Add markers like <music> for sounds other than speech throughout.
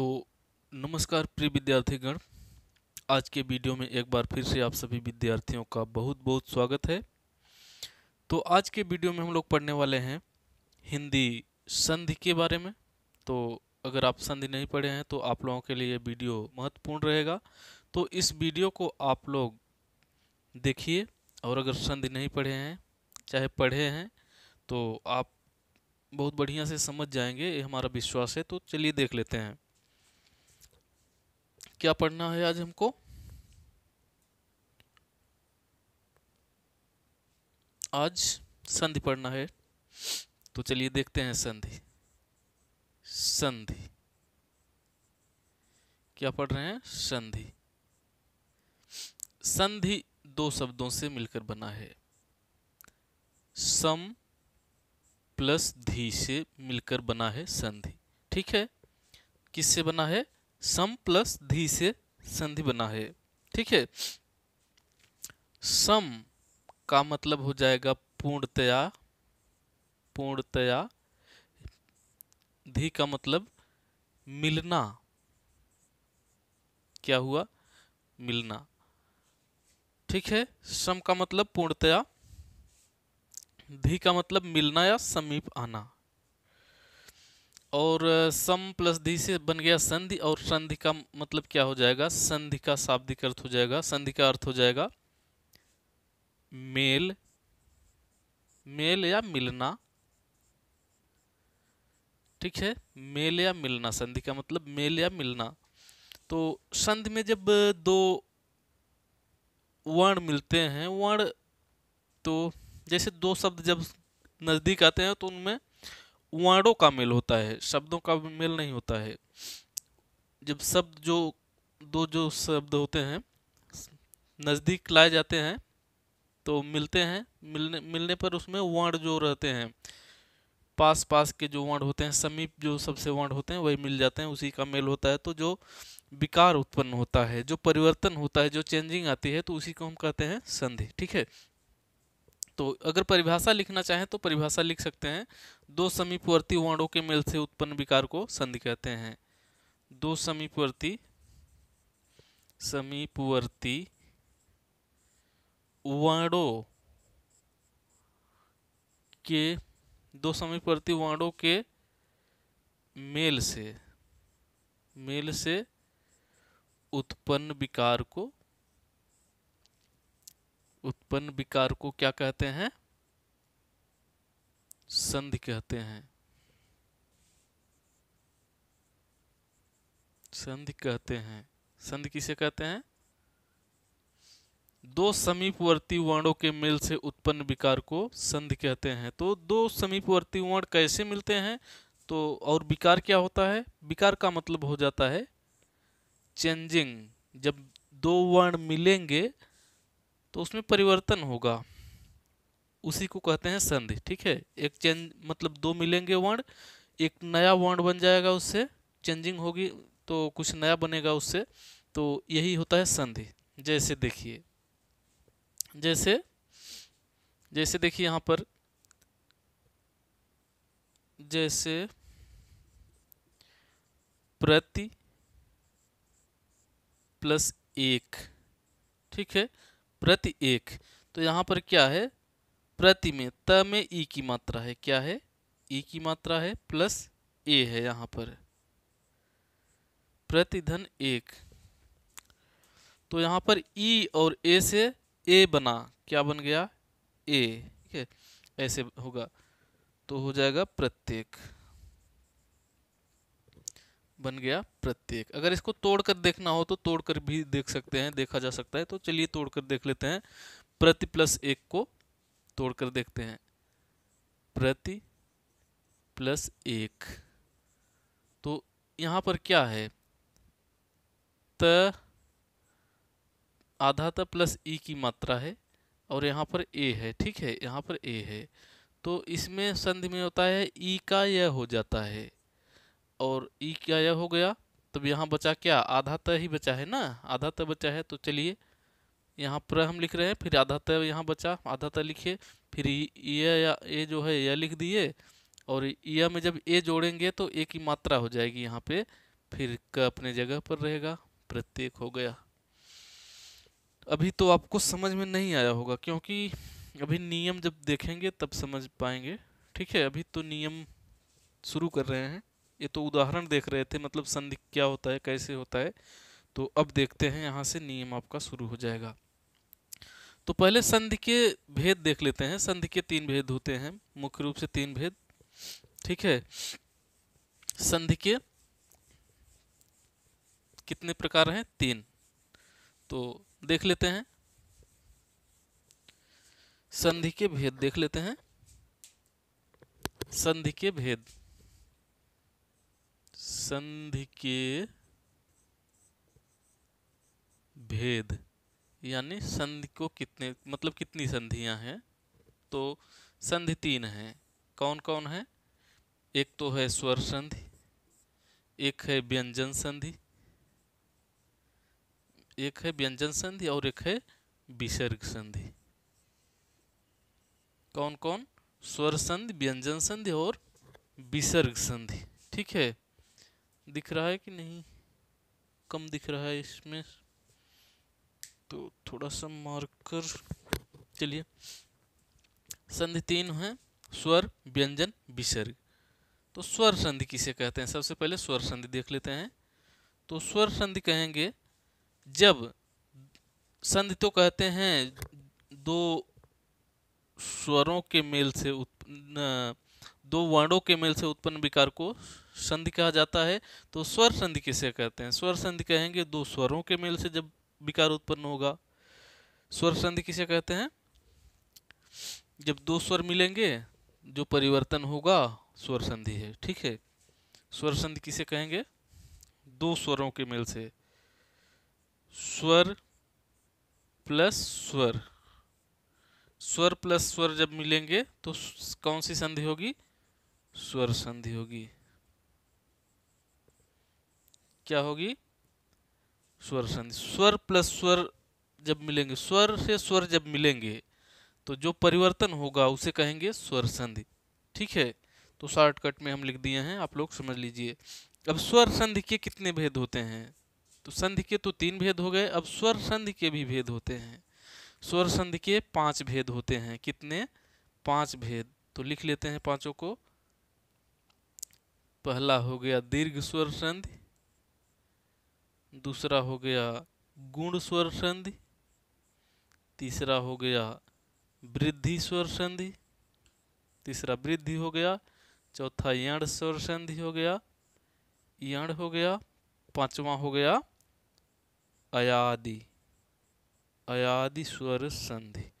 तो नमस्कार प्रिय विद्यार्थीगण। आज के वीडियो में एक बार फिर से आप सभी विद्यार्थियों का बहुत बहुत स्वागत है। तो आज के वीडियो में हम लोग पढ़ने वाले हैं हिंदी संधि के बारे में। तो अगर आप संधि नहीं पढ़े हैं तो आप लोगों के लिए वीडियो महत्वपूर्ण रहेगा। तो इस वीडियो को आप लोग देखिए और अगर संधि नहीं पढ़े हैं, चाहे पढ़े हैं तो आप बहुत बढ़िया से समझ जाएँगे, ये हमारा विश्वास है। तो चलिए देख लेते हैं। क्या पढ़ना है आज हमको? आज संधि पढ़ना है। तो चलिए देखते हैं संधि। संधि। क्या पढ़ रहे हैं? संधि। संधि दो शब्दों से मिलकर बना है। सम प्लस धी से मिलकर बना है संधि। ठीक है? किससे बना है? सम प्लस धी से संधि बना है। ठीक है? सम का मतलब हो जाएगा पूर्णतया पूर्णतया। धी का मतलब मिलना। क्या हुआ? मिलना। ठीक है? सम का मतलब पूर्णतया, धी का मतलब मिलना या समीप आना। और सम प्लस धी से बन गया संधि और संधि का मतलब क्या हो जाएगा? संधि का शाब्दिक अर्थ हो जाएगा, संधि का अर्थ हो जाएगा मेल मेल या मिलना। ठीक है? मेल या मिलना, संधि का मतलब मेल या मिलना। तो संधि में जब दो वर्ण मिलते हैं, वर्ण तो जैसे दो शब्द जब नज़दीक आते हैं तो उनमें वर्णों का मेल होता है, शब्दों का मेल नहीं होता है। जब शब्द जो, दो जो शब्द होते हैं, नज़दीक लाए जाते हैं तो मिलते हैं, मिलने मिलने पर उसमें वर्ण जो रहते हैं पास पास के जो वर्ण होते हैं, समीप जो सबसे वर्ण होते हैं, वही मिल जाते हैं, उसी का मेल होता है। तो जो विकार उत्पन्न होता है, जो परिवर्तन होता है, जो चेंजिंग आती है तो उसी को हम कहते हैं संधि, ठीक है? तो अगर परिभाषा लिखना चाहें तो परिभाषा लिख सकते हैं। दो समीपवर्ती वर्णों के मेल से उत्पन्न विकार को संधि कहते हैं। दो समीपवर्ती समीपवर्ती वर्णों के, दो समीपवर्ती वर्णों के मेल से मेल से उत्पन्न विकार को उत्पन्न विकार को क्या कहते हैं? संधि कहते हैं। संधि कहते हैं। संधि किसे कहते हैं? दो समीपवर्ती वर्णों के मेल से उत्पन्न विकार को संधि कहते हैं। तो दो समीपवर्ती वर्ण कैसे मिलते हैं? तो और विकार क्या होता है? विकार का मतलब हो जाता है चेंजिंग। जब दो वर्ण मिलेंगे तो उसमें परिवर्तन होगा। उसी को कहते हैं संधि, ठीक है? एक चेंज मतलब दो मिलेंगे वर्ण, एक नया वर्ण बन जाएगा उससे चेंजिंग होगी तो कुछ नया बनेगा उससे तो यही होता है संधि। जैसे देखिए, जैसे जैसे देखिए यहाँ पर, जैसे प्रति प्लस एक, ठीक है? प्रति एक। तो यहाँ पर क्या है? प्रति में त में ई की मात्रा है। क्या है? ई की मात्रा है प्लस ए है यहाँ पर। प्रतिधन एक। तो यहाँ पर ई और ए से ए बना, क्या बन गया? ए ठीक है? ऐसे होगा। तो हो जाएगा प्रत्येक। बन गया प्रत्येक। अगर इसको तोड़कर देखना हो तो तोड़कर भी देख सकते हैं, देखा जा सकता है। तो चलिए तोड़कर देख लेते हैं। प्रति प्लस एक को तोड़कर देखते हैं। प्रति प्लस एक। तो यहाँ पर क्या है? त आधा त प्लस ई की मात्रा है और यहाँ पर ए है, ठीक है? यहाँ पर ए है। तो इसमें संधि में होता है, ई का यह हो जाता है। और ई क्या हो गया? तब यहाँ बचा क्या? आधा तय ही बचा है ना? आधा तय बचा है तो चलिए। यहाँ पर हम लिख रहे हैं, फिर आधा तय यहाँ बचा, आधा तय लिखिए फिर यह या ए जो है, यह लिख दिए, और यह में जब ए जोड़ेंगे तो ए की मात्रा हो जाएगी यहाँ पे, फिर क अपने जगह पर रहेगा, प्रत्येक हो गया। अभी तो आपको समझ में नहीं आया होगा, क्योंकि अभी नियम जब देखेंगे, तब समझ पाएँगे, ठीक है? अभी तो नियम शुरू कर रहे हैं। ये तो उदाहरण देख रहे थे मतलब संधि क्या होता है, कैसे होता है। तो अब देखते हैं यहाँ से नियम आपका शुरू हो जाएगा। तो पहले संधि के भेद देख लेते हैं। संधि के तीन भेद होते हैं, मुख्य रूप से तीन भेद। ठीक है? संधि के कितने प्रकार हैं? तीन। तो देख लेते हैं। संधि के भेद देख लेते हैं। संधि के भेद। संधि के भेद, यानी संधि को कितने मतलब कितनी संधियाँ हैं? तो संधि तीन हैं। कौन कौन है? एक तो है स्वर संधि, एक है व्यंजन संधि, एक है व्यंजन संधि और एक है विसर्ग संधि। कौन कौन स्वर संधि, व्यंजन संधि और विसर्ग संधि। ठीक है? दिख रहा है कि नहीं? कम दिख रहा है इसमें। तो थोड़ा सा मार्कर चलिए। संधि तीन है स्वर, व्यंजन, विसर्ग। तो स्वर संधि किसे कहते हैं? सबसे पहले स्वर संधि देख लेते हैं। तो स्वर संधि कहेंगे, जब संधि तो कहते हैं, दो स्वरों के मेल से उत्पन्न दो वर्णों के मेल से उत्पन्न विकार को संधि कहा जाता है तो स्वर संधि किसे कहते हैं? स्वर संधि कहेंगे दो स्वरों के मेल से जब विकार उत्पन्न होगा। स्वर संधि किसे कहते हैं? जब दो स्वर मिलेंगे, जो परिवर्तन होगा, स्वर संधि है। ठीक है? स्वर संधि किसे कहेंगे? दो स्वरों के मेल से। स्वर प्लस स्वर। स्वर प्लस स्वर जब मिलेंगे तो कौन सी संधि होगी? स्वर संधि होगी। क्या होगी? स्वर संधि। स्वर प्लस स्वर जब मिलेंगे, स्वर से स्वर जब मिलेंगे तो जो परिवर्तन होगा उसे कहेंगे स्वर संधि। ठीक है? तो शॉर्टकट में हम लिख दिए हैं, आप लोग समझ लीजिए। अब स्वर संधि के कितने भेद होते हैं? तो संधि के तो तीन भेद हो गए, अब स्वर संधि के भी भेद होते हैं। स्वर संधि के पाँच भेद होते हैं। कितने? पाँच भेद। तो लिख लेते हैं पाँचों को। पहला हो गया दीर्घ स्वर संधि दूसरा हो गया गुण स्वर संधि, तीसरा हो गया वृद्धि स्वर संधि, तीसरा वृद्धि हो गया, चौथा यण स्वर संधि हो गया, यण हो गया, पांचवा हो गया अयादि अयादि स्वर संधि।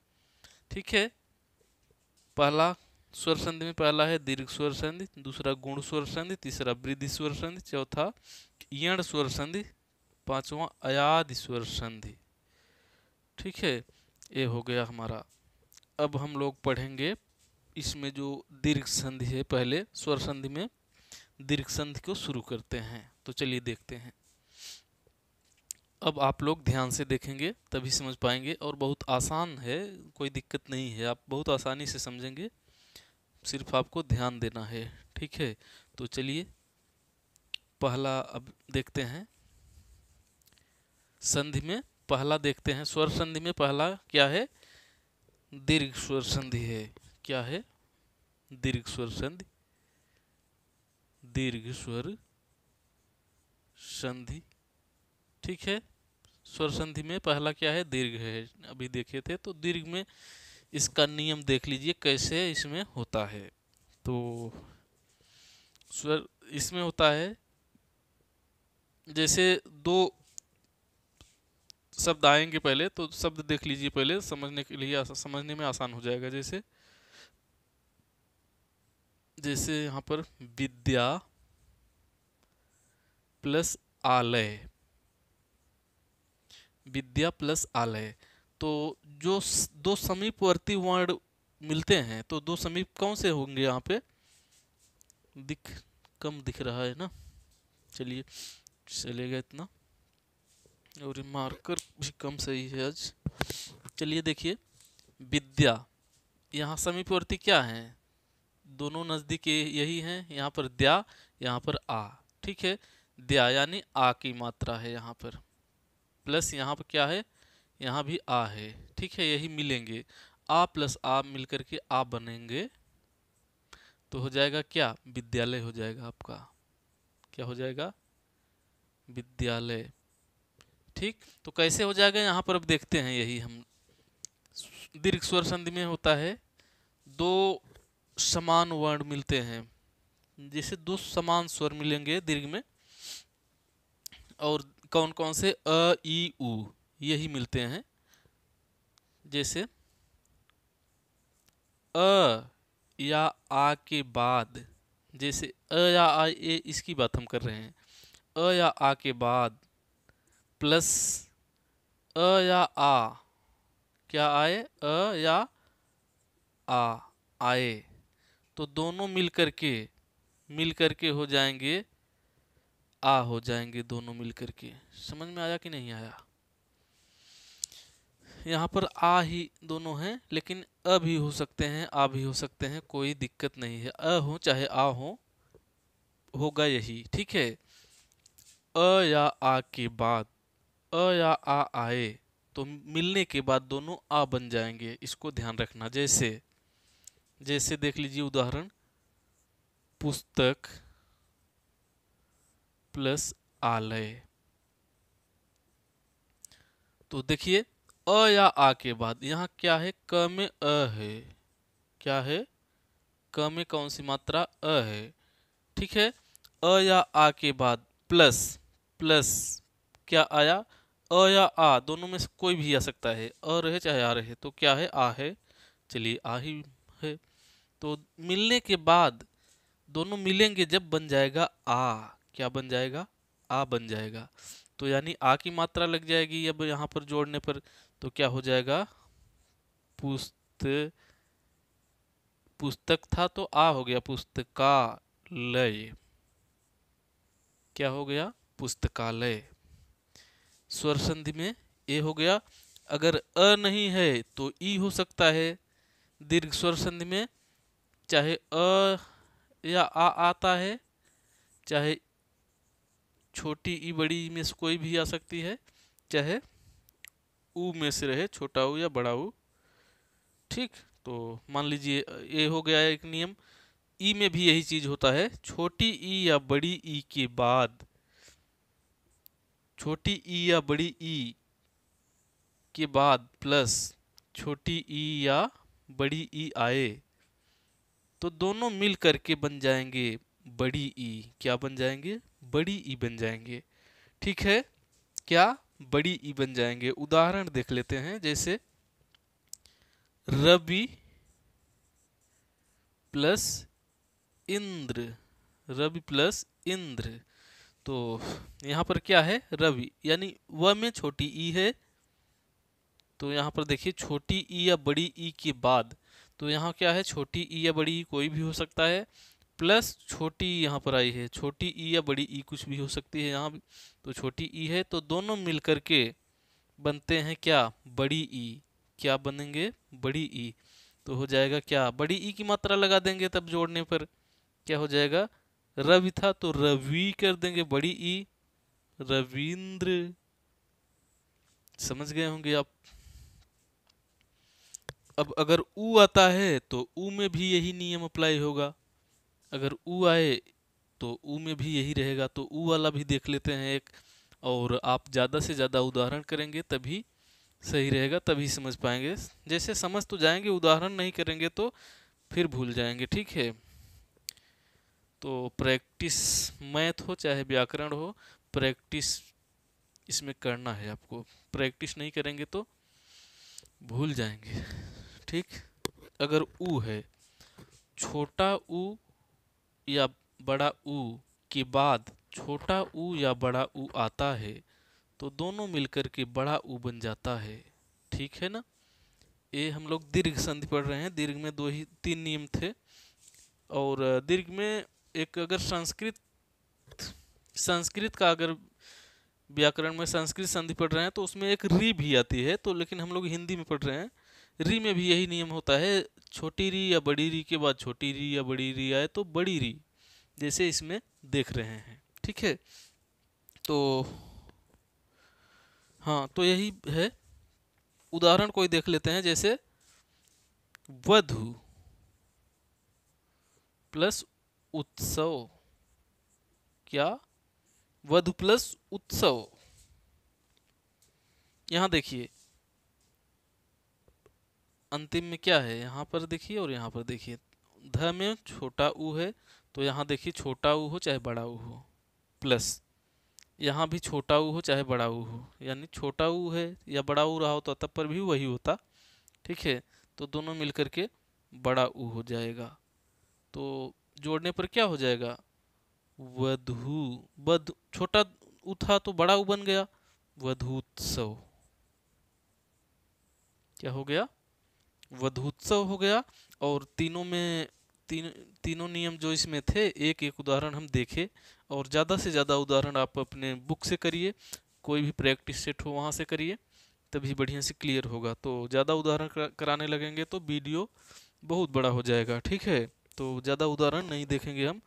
ठीक है? पहला स्वर संधि में पहला है दीर्घ स्वर संधि, दूसरा गुण स्वर संधि, तीसरा वृद्धि स्वर संधि, चौथा यण स्वर संधि पांचवा अयादि स्वर संधि। ठीक है? ये हो गया हमारा। अब हम लोग पढ़ेंगे इसमें जो दीर्घ संधि है, पहले स्वर संधि में दीर्घ संधि को शुरू करते हैं। तो चलिए देखते हैं। अब आप लोग ध्यान से देखेंगे, तभी समझ पाएँगे। और बहुत आसान है, कोई दिक्कत नहीं है। आप बहुत आसानी से समझेंगे। सिर्फ़ आपको ध्यान देना है। ठीक है? तो चलिए, पहला अब देखते हैं। संधि में पहला देखते हैं। स्वर संधि में पहला क्या है? दीर्घ स्वर संधि है। क्या है? दीर्घ स्वर संधि। दीर्घ स्वर संधि। ठीक है? स्वर संधि में पहला क्या है? दीर्घ है। अभी देखे थे तो दीर्घ में इसका नियम देख लीजिए कैसे इसमें होता है। तो स्वर इसमें होता है, जैसे दो शब्द आएँगे पहले तो शब्द देख लीजिए पहले, समझने के लिए समझने में आसान हो जाएगा जैसे। जैसे यहाँ पर विद्या प्लस आलय। विद्या प्लस आलय। तो जो दो समीपवर्ती वर्ण मिलते हैं तो दो समीप कौन से होंगे यहाँ पे? दिख, कम दिख रहा है ना? चलिए, चलेगा इतना। और मार्कर भी कम सही है आज। चलिए देखिए, विद्या। यहाँ समीपवर्ती क्या है? दोनों नज़दीक यही हैं, यहाँ पर द्या, यहाँ पर आ। ठीक है? द्या यानी आ की मात्रा है यहाँ पर। प्लस यहाँ पर क्या है? यहाँ भी आ है। ठीक है? यही मिलेंगे। आ प्लस आ मिलकर के आ बनेंगे। तो हो जाएगा क्या? विद्यालय हो जाएगा आपका। क्या हो जाएगा? विद्यालय। ठीक? तो कैसे हो जाएगा? यहाँ पर अब देखते हैं, यही हम दीर्घ स्वर संधि में होता है। दो समान वर्ण मिलते हैं। जैसे दो समान स्वर मिलेंगे दीर्घ में, और कौन कौन से? अ ई उ, यही मिलते हैं। जैसे, अ, या आ के बाद, जैसे अ या आ, ए, इसकी बात हम कर रहे हैं। अ या आ के बाद प्लस अ या आ। क्या आए? अ या आ। आए। तो दोनों मिल करके मिल करके हो जाएँगे, आ हो जाएँगे दोनों मिल करके। समझ में आया कि नहीं आया? यहाँ पर आ ही दोनों हैं, लेकिन अ भी हो सकते हैं, आ भी हो सकते हैं, कोई दिक्कत नहीं है। अ हो, चाहे आ हो, होगा यही। ठीक है? अ या आ के बाद। अ या आ आए तो मिलने के बाद दोनों आ बन जाएँगे। इसको ध्यान रखना। जैसे जैसे देख लीजिए उदाहरण। पुस्तक प्लस आलय। तो देखिए, अ या आ के बाद, यहाँ क्या है? क में अ है। क्या है? क में कौन सी मात्रा अ है? ठीक है? अ या आ के बाद प्लस प्लस क्या आया? अ या आ, दोनों में से कोई भी आ सकता है। अ रहे चाहे आ रहे तो क्या है? आ है। चलिए, आ ही है। तो मिलने के बाद दोनों मिलेंगे, जब बन जाएगा आ। क्या बन जाएगा? आ बन जाएगा। तो यानी आ की मात्रा लग जाएगी अब यहाँ पर जोड़ने पर। तो क्या हो जाएगा? पुस्त, पुस्तक था तो आ हो गया, पुस्तकालय। क्या हो गया? पुस्तकालय। स्वर संधि में ए हो गया। अगर अ नहीं है तो ई हो सकता है। दीर्घ स्वर संधि में चाहे अ या आ आता है, चाहे छोटी ई बड़ी में से कोई भी आ सकती है, चाहे ऊ में से रहे, छोटा ऊ या बड़ा ऊ। ठीक तो मान लीजिए ये हो गया एक नियम। ई में भी यही चीज़ होता है। छोटी ई या बड़ी ई के बाद छोटी ई या बड़ी ई के बाद प्लस छोटी ई या बड़ी ई आए तो दोनों मिल करके बन जाएँगे बड़ी ई। क्या बन जाएँगे? बड़ी ई बन जाएँगे। ठीक है? क्या? बड़ी ई बन जाएँगे। उदाहरण देख लेते हैं, जैसे रवि प्लस इंद्र। रवि प्लस इंद्र। तो यहाँ पर क्या है? रवि, यानी व में छोटी ई है। तो यहाँ पर देखिए, छोटी ई या बड़ी ई के बाद तो यहाँ क्या है? छोटी ई या बड़ी ई कोई भी हो सकता है। प्लस छोटी ई यहाँ पर आई है। छोटी ई या बड़ी ई कुछ भी हो सकती है यहाँ तो छोटी ई है तो दोनों मिलकर के बनते हैं क्या? बड़ी ई। क्या बनेंगे? बड़ी ई। तो हो जाएगा क्या? बड़ी ई की मात्रा लगा देंगे तब जोड़ने पर क्या हो जाएगा? रवि था तो रवि कर देंगे बड़ी ई। रविंद्र। समझ गए होंगे आप? अब अगर ऊ आता है तो ऊ में भी यही नियम अप्लाई होगा। अगर ऊ आए तो ऊ में भी यही रहेगा। तो ऊ वाला भी देख लेते हैं एक। और आप ज़्यादा से ज़्यादा उदाहरण करेंगे तभी सही रहेगा, तभी समझ पाएँगे। जैसे समझ तो जाएँगे, उदाहरण नहीं करेंगे तो फिर भूल जाएँगे, ठीक है? तो प्रैक्टिस मैथ हो, चाहे व्याकरण हो प्रैक्टिस इसमें करना है आपको। प्रैक्टिस नहीं करेंगे तो भूल जाएँगे। ठीक? अगर ऊ है, छोटा ऊ या बड़ा ऊ के बाद छोटा ऊ या बड़ा ऊ आता है तो दोनों मिलकर के बड़ा ऊ बन जाता है। ठीक है ना? ये हम लोग दीर्घ संधि पढ़ रहे हैं। दीर्घ में दो ही, तीन नियम थे। और, दीर्घ में एक अगर संस्कृत संस्कृत का अगर व्याकरण में संस्कृत संधि पढ़ रहे हैं तो उसमें एक री भी आती है तो लेकिन हम लोग हिंदी में पढ़ रहे हैं। री में भी यही नियम होता है, छोटी री या बड़ी री के बाद छोटी री या बड़ी री आए तो बड़ी री, जैसे इसमें देख रहे हैं, ठीक है? तो हाँ तो यही है। उदाहरण कोई देख लेते हैं, जैसे वधु प्लस उत्सव। क्या? वधु प्लस उत्सव। यहाँ देखिए। अंतिम में क्या है? यहाँ पर देखिए और यहाँ पर देखिए। ध में छोटा ऊ है तो यहाँ देखिए छोटा ऊ हो चाहे बड़ा ऊ हो। प्लस। यहाँ भी छोटा ऊ हो चाहे बड़ा ऊ हो। यानी छोटा ऊ है या बड़ा ऊ रहा हो तो तब पर भी वही होता। ठीक है? तो दोनों मिलकर के बड़ा ऊ हो जाएगा। तो जोड़ने पर क्या हो जाएगा? वधु बध छोटा ऊ था तो बड़ा ऊ बन गया। वधुत्सव। क्या हो गया? वधुत्सव हो गया और तीनों में, तीन, तीनों नियम जो इसमें थे, एक एक उदाहरण हम देखे और ज़्यादा से ज़्यादा उदाहरण आप अपने बुक से करिए, कोई भी प्रैक्टिस सेट हो वहाँ से करिए, तभी बढ़िया से क्लियर होगा। तो ज़्यादा उदाहरण कराने लगेंगे तो वीडियो बहुत बड़ा हो जाएगा, ठीक है? तो ज़्यादा उदाहरण नहीं देखेंगे हम।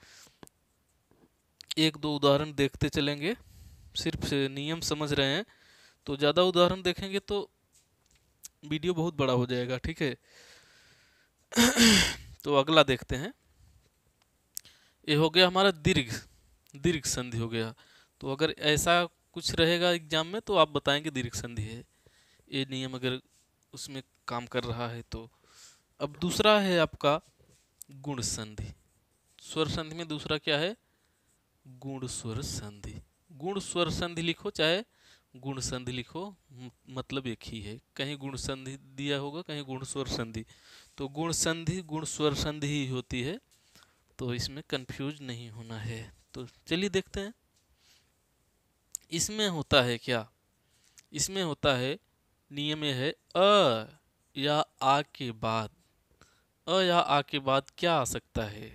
एक दो उदाहरण देखते चलेंगे। सिर्फ़ नियम समझ रहे हैं। तो ज़्यादा उदाहरण देखेंगे तो वीडियो बहुत बड़ा हो जाएगा, ठीक है? तो अगला देखते हैं। ये हो गया हमारा दीर्घ दीर्घ संधि हो गया। तो अगर ऐसा कुछ रहेगा एग्ज़ाम में तो आप बताएँगे दीर्घ संधि है। ये नियम अगर उसमें काम कर रहा है तो। अब दूसरा है आपका गुण संधि स्वर संधि में दूसरा क्या है? गुण स्वर संधि गुण स्वर संधि लिखो, चाहे गुण संधि लिखो मतलब एक ही है। कहीं गुण संधि दिया होगा, कहीं गुण स्वर संधि तो गुण संधि गुण स्वर संधि ही होती है तो इसमें कंफ्यूज नहीं होना है। तो चलिए देखते हैं। इसमें होता है क्या? इसमें होता है, नियम है, अ या आ के बाद। अ या आ के बाद क्या आ सकता है?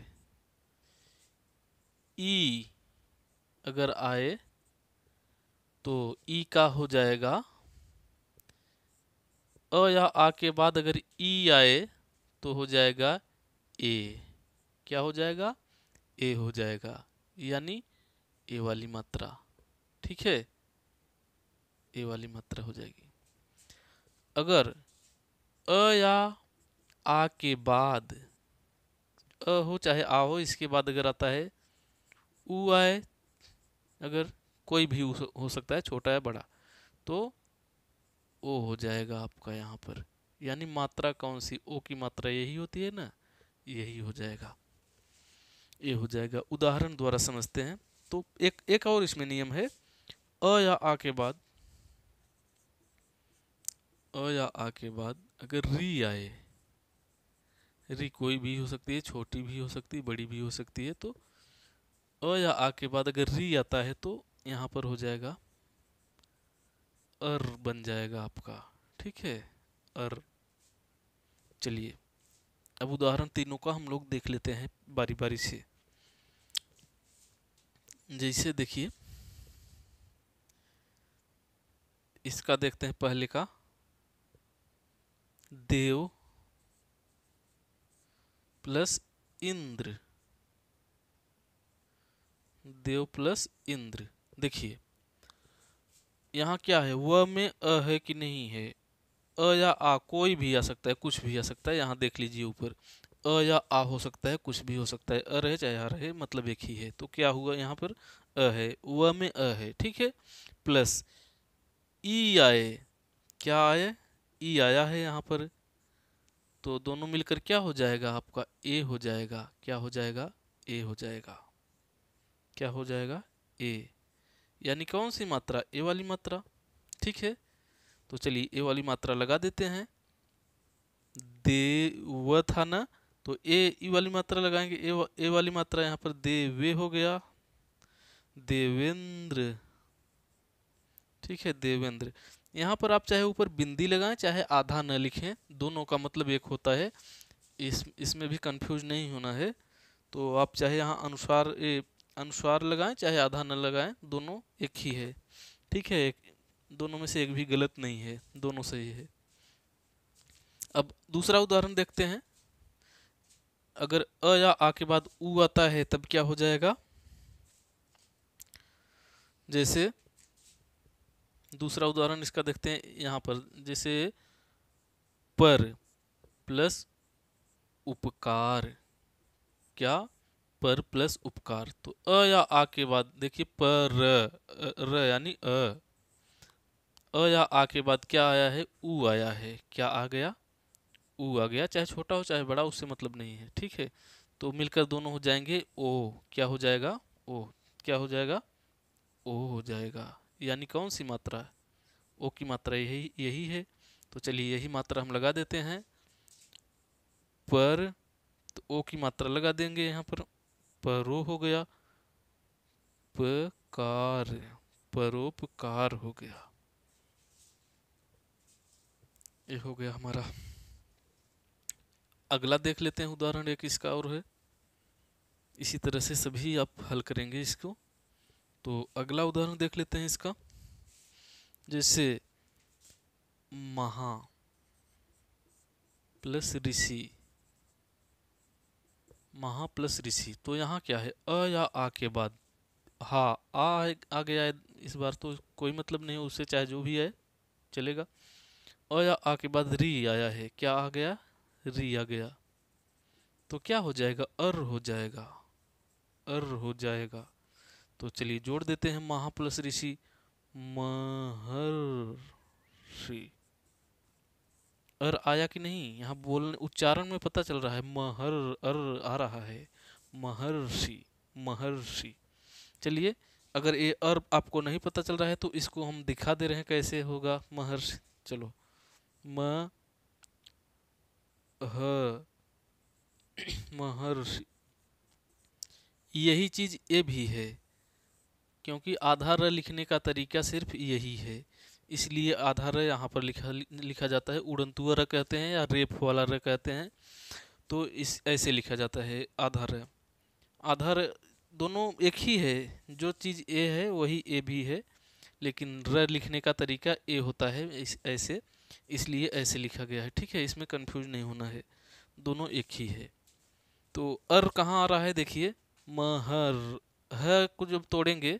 ई अगर आए तो ई का हो जाएगा। अ या आ के बाद अगर ई आए तो हो जाएगा ए। क्या हो जाएगा? ए हो जाएगा, यानी ए वाली मात्रा। ठीक है? ए वाली मात्रा हो जाएगी। अगर अ या आ के बाद, अ हो चाहे आ हो इसके बाद अगर आता है, उ आए, अगर कोई भी हो सकता है, छोटा या बड़ा तो ओ हो जाएगा आपका यहाँ पर। यानी मात्रा कौन सी? ओ की मात्रा यही होती है ना? यही हो जाएगा। ये हो जाएगा। उदाहरण द्वारा समझते हैं। तो एक एक और इसमें नियम है, अ या आ के बाद, अ या आ के बाद अगर री आए री कोई भी हो सकती है, छोटी भी हो सकती है, बड़ी भी हो सकती है तो अ या आ के बाद अगर री आता है तो यहाँ पर हो जाएगा, अर बन जाएगा आपका, ठीक है? अर, चलिए, अब उदाहरण तीनों का हम लोग देख लेते हैं बारी बारी से। जैसे देखिए, इसका देखते हैं पहले का, देव प्लस इंद्र। देव प्लस इंद्र। देखिए, यहाँ क्या है? वह में अ है कि नहीं है? अ या आ कोई भी आ सकता है, कुछ भी आ सकता है। यहाँ देख लीजिए ऊपर। अ या आ हो सकता है, कुछ भी हो सकता है। अ रहे चाहे आ रहे मतलब एक ही है। तो क्या हुआ यहाँ पर? अ है। व में अ है। ठीक है? प्लस ई आए। क्या आए? ई आया है यहाँ पर। तो दोनों मिलकर क्या हो जाएगा? आपका ए हो जाएगा। क्या हो जाएगा? ए हो जाएगा। क्या हो जाएगा? ए यानी कौन सी मात्रा? ए वाली मात्रा। ठीक है? तो चलिए ए वाली मात्रा लगा देते हैं। दे व था ना तो ए ई वाली मात्रा लगाएँगे। ए, वा, ए वाली मात्रा यहाँ पर देवे हो गया। देवेंद्र। ठीक है? देवेंद्र। यहाँ पर आप चाहे ऊपर बिंदी लगाएँ चाहे आधा न लिखें दोनों का मतलब एक होता है। इस इसमें भी कंफ्यूज नहीं होना है। तो आप चाहे यहाँ अनुसार ए, अनुसार लगाएँ चाहे आधा न लगाएँ दोनों एक ही है। ठीक है एक दोनों में से एक भी गलत नहीं है दोनों सही है। अब दूसरा उदाहरण देखते हैं। अगर अ या आ के बाद उ आता है तब क्या हो जाएगा? जैसे दूसरा उदाहरण इसका देखते हैं यहाँ पर, जैसे पर प्लस उपकार। क्या? पर प्लस उपकार। तो अ या आ के बाद देखिए पर र र यानी अ। अ या आ के बाद क्या आया है? उ आया है। क्या आ गया? उ आ गया। चाहे छोटा हो, चाहे बड़ा उससे मतलब नहीं है। ठीक है? तो मिलकर दोनों हो जाएँगे ओ। क्या हो जाएगा? ओ। क्या हो जाएगा? ओ हो जाएगा। यानी कौन सी मात्रा? ओ की मात्रा यही यही है। तो चलिए यही मात्रा हम लगा देते हैं। पर तो ओ की मात्रा लगा देंगे यहाँ पर। परो हो गया। पकार, परोपकार हो गया। ये हो गया हमारा। अगला देख लेते हैं उदाहरण एक इसका और है। इसी तरह से सभी आप हल करेंगे इसको। तो अगला उदाहरण देख लेते हैं इसका। जैसे महा प्लस ऋषि। महा प्लस ऋषि तो यहाँ क्या है? अ या आ के बाद। हा, आ आ गया है इस बार तो कोई मतलब नहीं, उससे चाहे जो भी है चलेगा। अ या आ के बाद री आया है, क्या आ गया? री आ गया। तो क्या हो जाएगा? अर हो जाएगा। अर हो जाएगा। तो चलिए जोड़ देते हैं महा प्लस ऋषि। महर्षि अर आया कि नहीं? यहाँ बोलने उच्चारण में पता चल रहा है। महर, अर आ रहा है। महर्षि महर्षि चलिए, अगर ये अर आपको नहीं पता चल रहा है तो इसको हम दिखा दे रहे हैं कैसे होगा। महर्षि, चलो। म <clears throat> महर्षि। यही चीज़ ये भी है। क्योंकि आधार लिखने का तरीका सिर्फ़ यही है। इसलिए आधार यहाँ पर लिखा लिखा जाता है उड़ंतुआ र कहते हैं या रेप वाला र कहते हैं। तो इस, ऐसे लिखा जाता है आधार। आधार दोनों एक ही है, जो चीज़ ए है वही ए भी है, लेकिन र लिखने का तरीका ए होता है इस, ऐसे। इसलिए ऐसे लिखा गया है, ठीक है, इसमें कंफ्यूज नहीं होना है, दोनों एक ही है। तो अर कहाँ आ रहा है, देखिए महर ह को जब तोड़ेंगे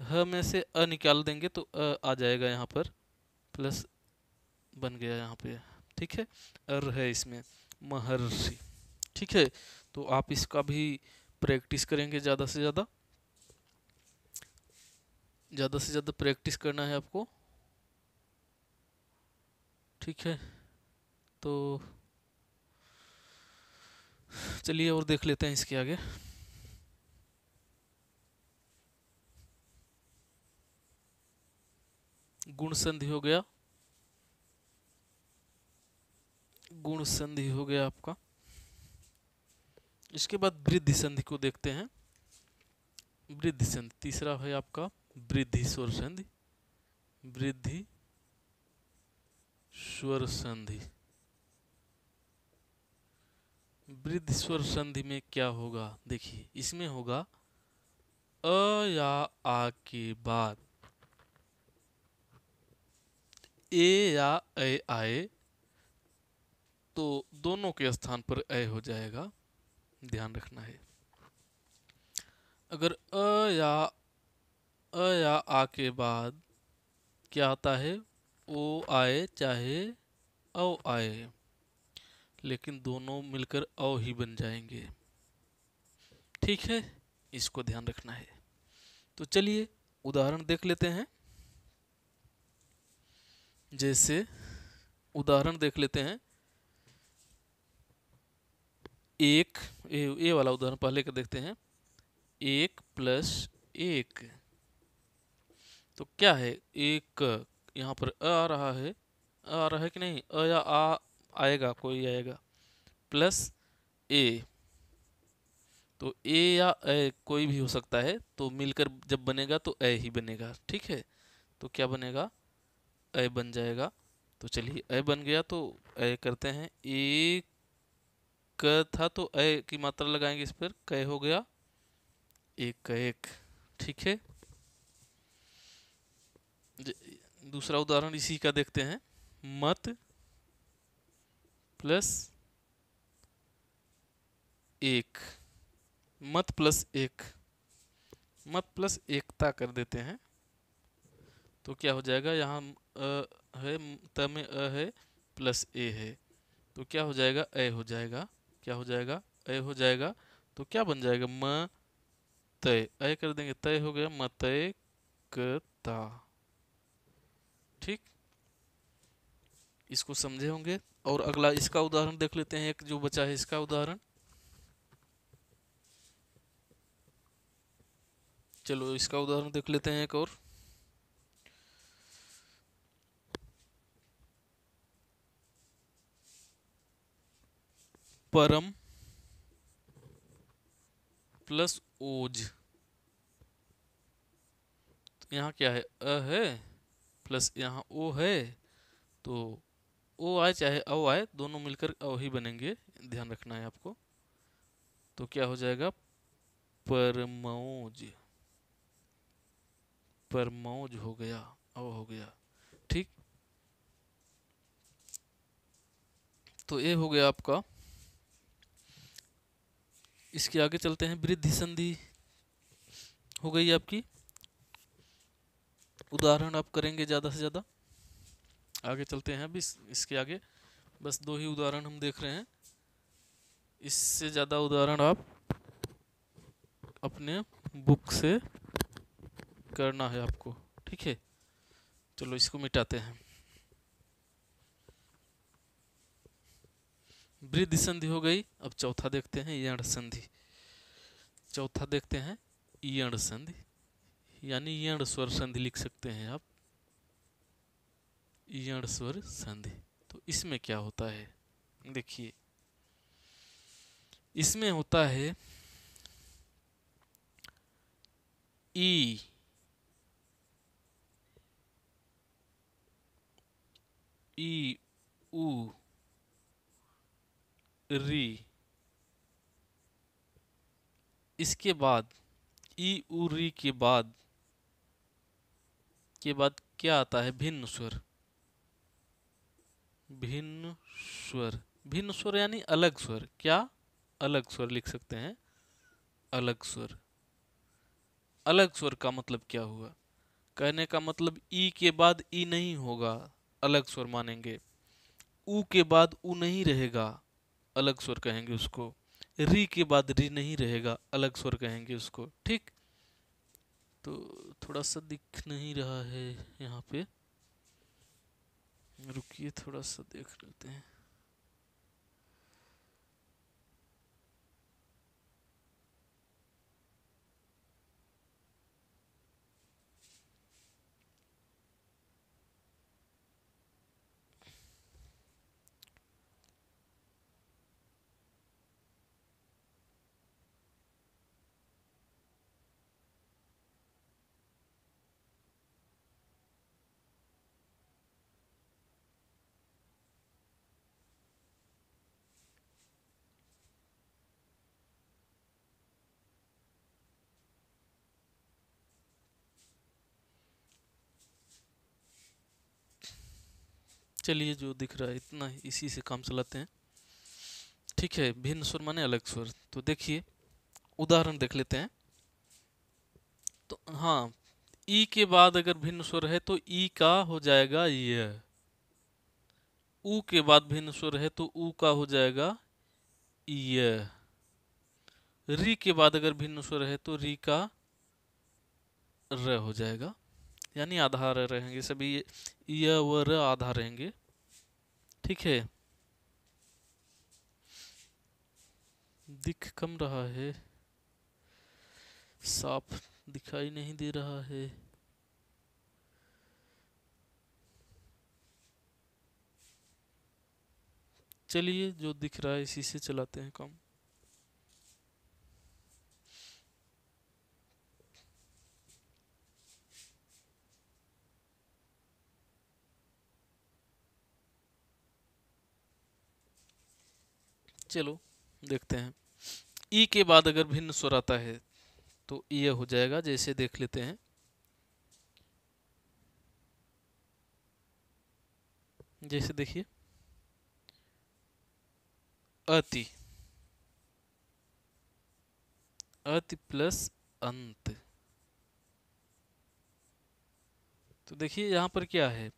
ह में से अ निकाल देंगे तो अ आ जाएगा यहाँ पर, प्लस बन गया यहाँ पे, ठीक है? अर है इसमें महर्षि, ठीक है? तो आप इसका भी प्रैक्टिस करेंगे ज़्यादा से ज़्यादा। ज़्यादा से ज़्यादा प्रैक्टिस करना है आपको, ठीक है? तो चलिए और देख लेते हैं इसके आगे। गुण संधि हो गया। गुण संधि हो गया आपका। इसके बाद वृद्धि संधि को देखते हैं। वृद्धि संधि, तीसरा है आपका वृद्धि स्वर संधि। वृद्धि स्वर संधि। वृद्धि स्वर संधि में क्या होगा? देखिए, इसमें होगा अ या आ के बाद। ए या ए आए तो दोनों के स्थान पर ए हो जाएगा। ध्यान रखना है। अगर अ या अ या आ के बाद क्या आता है? ओ आए चाहे औ आए, लेकिन दोनों मिलकर औ ही बन जाएँगे। ठीक है? इसको ध्यान रखना है। तो चलिए, उदाहरण देख लेते हैं। जैसे उदाहरण देख लेते हैं। एक ए, ए वाला उदाहरण पहले का देखते हैं। एक प्लस एक। तो क्या है? एक यहाँ पर अ आ रहा है। आ रहा है कि नहीं? अ या आ आएगा कोई आएगा। प्लस ए। तो ए या ए कोई भी हो सकता है। तो मिलकर जब बनेगा तो ए ही बनेगा। ठीक है? तो क्या बनेगा? ए बन जाएगा। तो चलिए ए बन गया तो ए करते हैं। एक क था तो ए की मात्रा लगाएँगे इस पर। क हो गया। एक का, एक। ठीक है। दूसरा उदाहरण इसी का देखते हैं। मत प्लस एक। मत प्लस एक। मत प्लस एकता कर देते हैं। तो क्या हो जाएगा? यहाँ अ, है त में अ है, प्लस ए है। तो क्या हो जाएगा? ए हो जाएगा। क्या हो जाएगा? ए हो जाएगा। तो क्या बन जाएगा? म तय ए। कर देंगे। तय हो गया म मतय कता ठीक? इसको समझे होंगे? और अगला इसका उदाहरण देख लेते हैं। एक जो बचा है इसका उदाहरण। चलो, इसका उदाहरण देख लेते हैं एक और। परम प्लस ओज। तो यहाँ क्या है? अ है प्लस यहाँ ओ है तो ओ आए चाहे अ आए, दोनों मिलकर अ ही बनेंगे। ध्यान रखना है आपको। तो क्या हो जाएगा? परमौज। परमौज हो गया अ हो गया। ठीक? तो ये हो गया आपका इसके आगे चलते हैं। वृद्धि संधि हो गई आपकी। उदाहरण आप करेंगे ज़्यादा से ज़्यादा। आगे चलते हैं अभी इस, इसके आगे। बस दो ही उदाहरण हम देख रहे हैं। इससे ज़्यादा उदाहरण आप अपने बुक से करना है आपको। ठीक है? चलो इसको मिटाते हैं। वृद्धि संधि हो गई। अब चौथा देखते हैं, यण संधि। चौथा देखते हैं, यण संधि। यानी यण स्वर संधि लिख सकते हैं आप। यण स्वर संधि। तो इसमें क्या होता है? देखिए। इसमें होता है, ई। ई, उ। री। इसके बाद, ई उ री के बाद के बाद क्या आता है? भिन्न स्वर। भिन्न स्वर। भिन्न स्वर यानी अलग स्वर। क्या? अलग स्वर लिख सकते हैं। अलग स्वर। अलग स्वर का मतलब क्या हुआ? कहने का मतलब ई के बाद ई नहीं होगा। अलग स्वर मानेंगे। ऊ के बाद ऊ नहीं रहेगा। अलग स्वर कहेंगे उसको। री के बाद री नहीं रहेगा, अलग स्वर कहेंगे उसको। ठीक? तो थोड़ा सा दिख नहीं रहा है यहाँ पे। रुकिए, थोड़ा सा देख लेते हैं। चलिए जो दिख रहा है, इतना इसी से काम चलाते हैं। ठीक है, भिन्न स्वर माने अलग स्वर। तो देखिए, उदाहरण देख लेते हैं। तो हाँ ई के बाद अगर भिन्न स्वर है तो ई का हो जाएगा यह ऊ के बाद भिन्न स्वर है तो ऊ का हो जाएगा यह री के बाद अगर भिन्न स्वर है तो री का र हो जाएगा। यानी आधार रहेंगे, सभी य व र आधा रहेंगे। ठीक है? दिख कम रहा है। साफ़ दिखाई नहीं दे रहा है। चलिए, जो दिख रहा है इसी से चलाते हैं काम। चलो, देखते हैं। ई के बाद अगर भिन्न स्वर आता है तो ये हो जाएगा, जैसे देख लेते हैं। जैसे देखिए। अति। अति प्लस अंत। तो देखिए, यहाँ पर क्या है?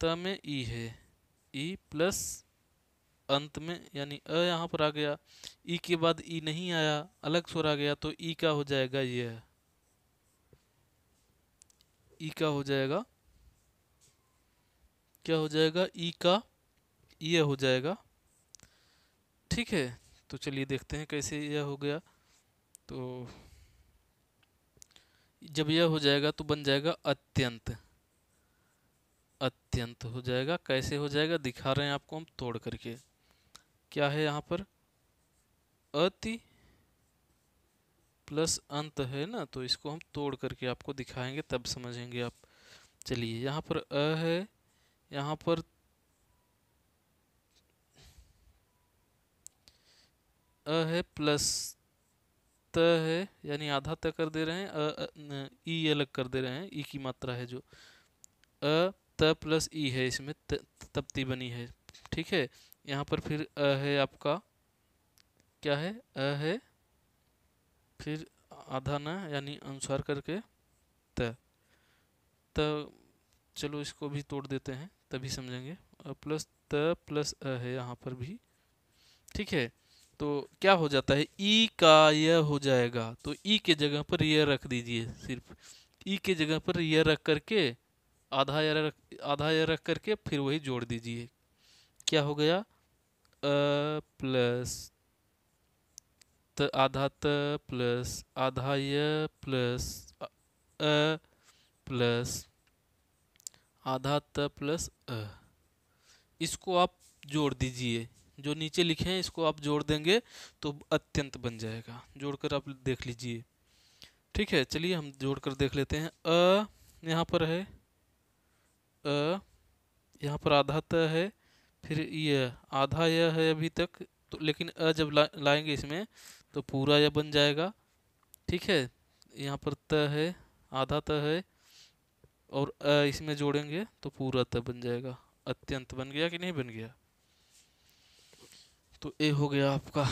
त में ई है। ई प्लस अंत में, यानी अ यहाँ पर आ गया, ई के बाद ई नहीं आया, अलग स्वर आ गया तो ई का हो जाएगा ये। ई का हो जाएगा, क्या हो जाएगा? ई का, ये हो जाएगा। ठीक है तो चलिए देखते हैं कैसे यह हो गया। तो जब यह हो जाएगा तो बन जाएगा अत्यंत। अत्यंत हो जाएगा, कैसे हो जाएगा, दिखा रहे हैं आपको हम, तोड़ करके। क्या है यहाँ पर? अति प्लस अंत है ना? तो इसको हम तोड़ करके आपको दिखाएँगे तब समझेंगे आप। चलिए यहाँ पर अ है यहाँ पर अ है प्लस त है यानी आधा त कर दे रहे हैं अ, ई अलग कर दे रहे हैं ई की मात्रा है जो। अ त प्लस ई है इसमें तप्ती बनी है ठीक है? यहाँ पर फिर अ है आपका, क्या है? अ है, फिर आधा न, यानी अनुसार करके त। त, चलो इसको भी तोड़ देते हैं, तभी समझेंगे। प्लस त प्लस अ है यहाँ पर भी। ठीक है तो क्या हो जाता है? ई का यह हो जाएगा तो ई के जगह पर यह रख दीजिए सिर्फ़। ई के जगह पर यह रख करके, आधा या रख, आधा या रख करके फिर वही जोड़ दीजिए। क्या हो गया? अ प्लस त आधा त प्लस आधा य प्लस अ प्लस आधा त प्लस अ। इसको आप जोड़ दीजिए। जो नीचे लिखे हैं, इसको आप जोड़ देंगे तो अत्यंत बन जाएगा। जोड़कर आप देख लीजिए। ठीक है, चलिए हम जोड़कर देख लेते हैं। अ यहाँ पर है। अ यहाँ पर आधा त है। फिर यह आधा यह है अभी तक तो लेकिन अ जब ला, लाएँगे इसमें तो पूरा यह बन जाएगा। ठीक है? यहाँ पर त है आधा त है और अ इसमें जोड़ेंगे तो पूरा त बन जाएगा। अत्यंत बन गया कि नहीं बन गया? तो ए हो गया आपका।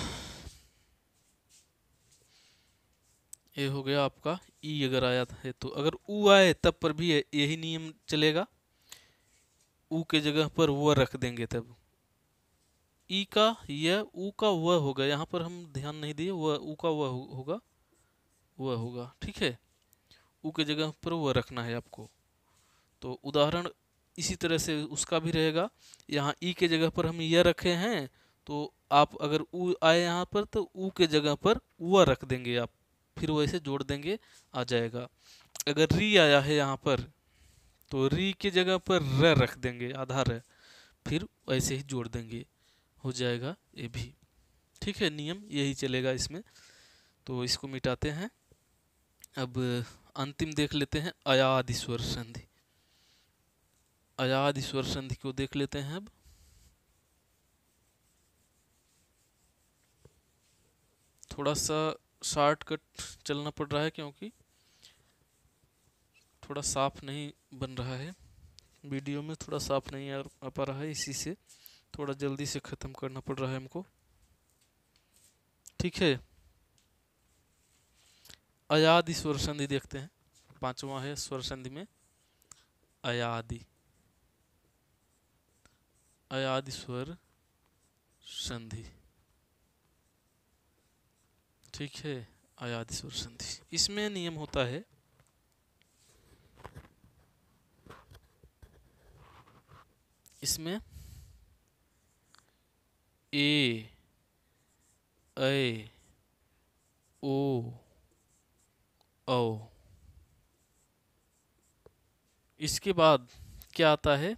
ए हो गया आपका ई अगर आया है तो। अगर ऊ आए तब पर भी यही नियम चलेगा। ऊ के जगह पर वह रख देंगे तब। ई का यह, ऊ का वह होगा। यहाँ पर हम ध्यान नहीं दिए, वह, ऊ का वह होगा वह होगा। ठीक है? ऊ के जगह पर वह रखना है आपको। तो उदाहरण इसी तरह से उसका भी रहेगा। यहाँ ई के जगह पर हम यह रखे हैं तो आप अगर ऊ आए यहाँ पर तो ऊ के जगह पर वह रख देंगे आप। फिर वैसे जोड़ देंगे, आ जाएगा। अगर री आया है यहाँ पर तो री के जगह पर र रख देंगे आधार है फिर वैसे ही जोड़ देंगे, हो जाएगा ये भी। ठीक है, नियम यही चलेगा इसमें। तो इसको मिटाते हैं। अब अंतिम देख लेते हैं अयाद ईश्वर संधि। अयाद ईश्वर संधि को देख लेते हैं अब। थोड़ा सा शॉर्टकट चलना पड़ रहा है क्योंकि थोड़ा साफ़ नहीं बन रहा है। वीडियो में थोड़ा साफ़ नहीं आ पा रहा है, इसी से थोड़ा जल्दी से ख़त्म करना पड़ रहा है हमको। ठीक है। अयादि स्वर संधि देखते हैं। पांचवा है स्वर संधि में अयादि अयादि स्वर संधि। ठीक है अयादि स्वर संधि। इसमें नियम होता है इसमें ए ए ओ ओ इसके बाद क्या आता है?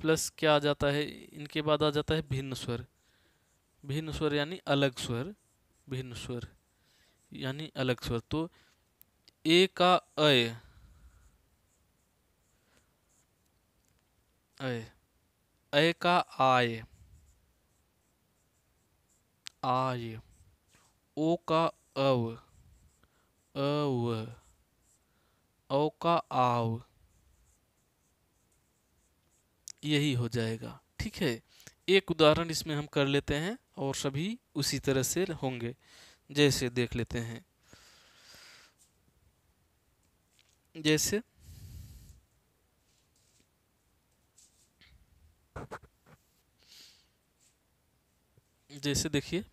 प्लस क्या आ जाता है? इनके बाद आ जाता है भिन्न स्वर। भिन्न स्वर यानी अलग स्वर। भिन्न स्वर यानी अलग स्वर। तो ए का अय अय अय का आय। आय। ओ का अव अव औ का आव। यही हो जाएगा। ठीक है? एक उदाहरण इसमें हम कर लेते हैं और सभी उसी तरह से होंगे, जैसे देख लेते हैं। जैसे जैसे देखिए,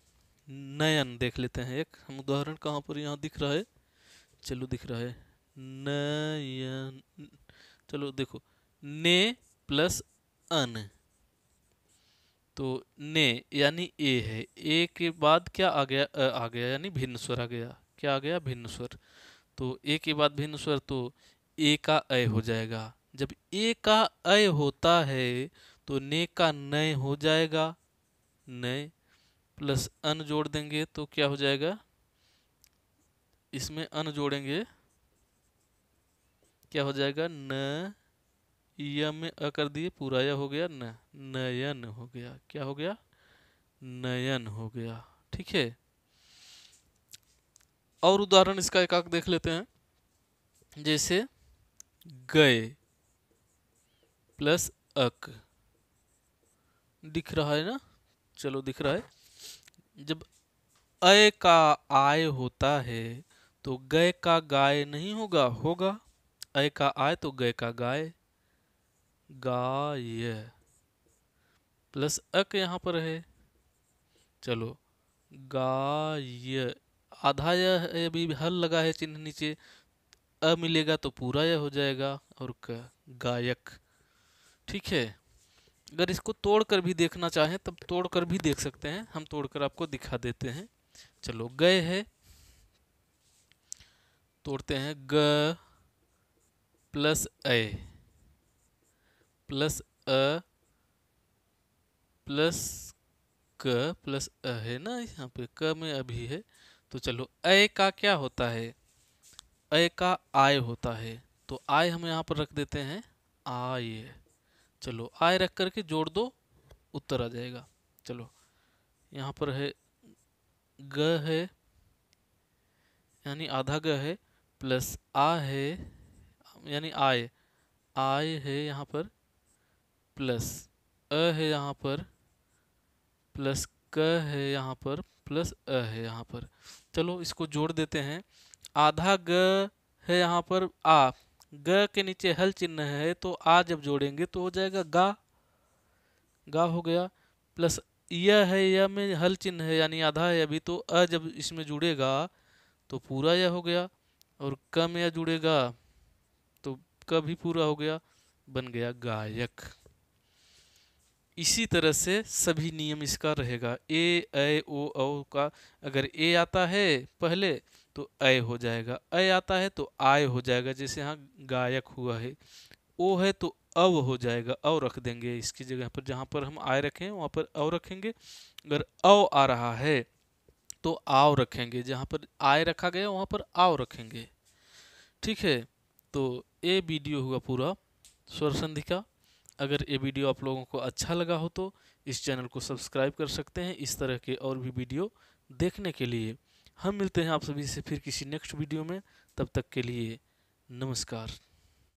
नयन देख लेते हैं एक। हम उदाहरण कहाँ पर यहाँ दिख रहा है? चलो दिख रहा है। नयन, चलो देखो। ने प्लस अन। तो ने यानी ए है। ए के बाद क्या आ गया? अ, आ गया यानी भिन्न स्वर आ गया। क्या आ गया? भिन्न स्वर। तो ए के बाद भिन्न स्वर तो ए का अय हो जाएगा। जब ए का अय होता है तो ने का नय हो जाएगा। नय प्लस अन जोड़ देंगे तो क्या हो जाएगा? इसमें अन जोड़ेंगे, क्या हो जाएगा? न, य में अ कर दिए, पूरा यह हो गया, न, नयन हो गया। क्या हो गया? नयन हो गया। ठीक है? और उदाहरण इसका एक आक देख लेते हैं। जैसे, गए प्लस अक। दिख रहा है ना? चलो, दिख रहा है। जब अय का आय होता है तो गय का गाय नहीं होगा होगा। अय का आय तो गय का गाय गाय। प्लस अक यहाँ पर है। चलो, गाय। आधा यह अभी हल लगा है चिन्ह नीचे। अ मिलेगा तो पूरा यह हो जाएगा, और क, गायक। ठीक है? अगर इसको तोड़कर भी देखना चाहें, तब तोड़कर भी देख सकते हैं। हम तोड़कर आपको दिखा देते हैं। चलो गए है। तोड़ते हैं। ग प्लस ए। प्लस अ। प्लस क। प्लस अ है ना? यहाँ पे क में अभी है। तो चलो अय का क्या होता है? अय का आय होता है। तो आय हम यहाँ पर रख देते हैं। आय। चलो, आय रख करके जोड़ दो, उत्तर आ जाएगा। चलो, यहाँ पर है, ग है, यानी आधा ग है, प्लस आ है, यानी आय। आय है यहाँ पर, प्लस अ है यहाँ पर, प्लस क है यहाँ पर, प्लस अ है यहाँ पर। चलो, इसको जोड़ देते हैं। आधा ग है यहाँ पर, आ। ग के नीचे हल चिन्ह है तो आ जब जोड़ेंगे तो हो जाएगा गा। गा हो गया, प्लस यह है यह में हल चिन्ह है, यानी आधा है अभी तो अ जब इसमें जुड़ेगा तो पूरा यह हो गया, और क में यह जुड़ेगा तो क भी पूरा हो गया, बन गया गायक। इसी तरह से सभी नियम इसका रहेगा, ए, ऐ, ओ का, अगर ए आता है पहले तो अय हो जाएगा अय आता है तो आय हो जाएगा, जैसे यहाँ गायक हुआ है, ओ है तो अव हो जाएगा, अव रख देंगे इसकी जगह पर, जहाँ पर हम आय रखें, वहाँ पर अव रखेंगे, अगर अव आ रहा है तो आव रखेंगे, जहाँ पर आय रखा गया, वहाँ पर आव रखेंगे। ठीक है तो ये वीडियो हुआ पूरा स्वर संधि का। अगर ये वीडियो आप लोगों को अच्छा लगा हो तो इस चैनल को सब्सक्राइब कर सकते हैं, इस तरह के और भी वीडियो देखने के लिए। हम मिलते हैं आप सभी से फिर किसी नेक्स्ट वीडियो में। तब तक के लिए नमस्कार।